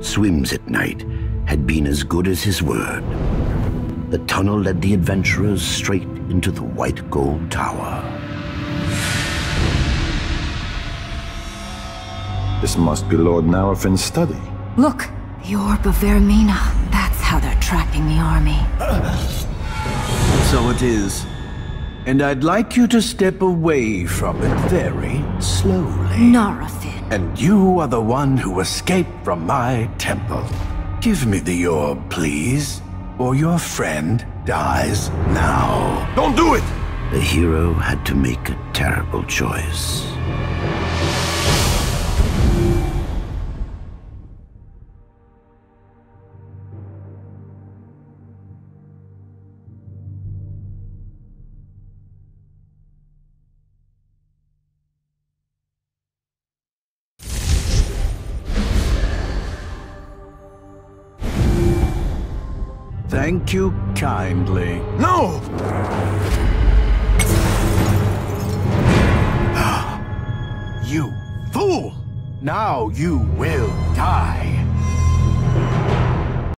swims at night, had been as good as his word. The tunnel led the adventurers straight into the White Gold Tower. This must be Lord Naarifin's study. Look, the Orb of Vaermina. That's how they're tracking the army. So it is. And I'd like you to step away from it very slowly. Naarifin. And you are the one who escaped from my temple. Give me the orb, please, or your friend dies now. Don't do it! The hero had to make a terrible choice. Thank you kindly. No! You fool! Now you will die.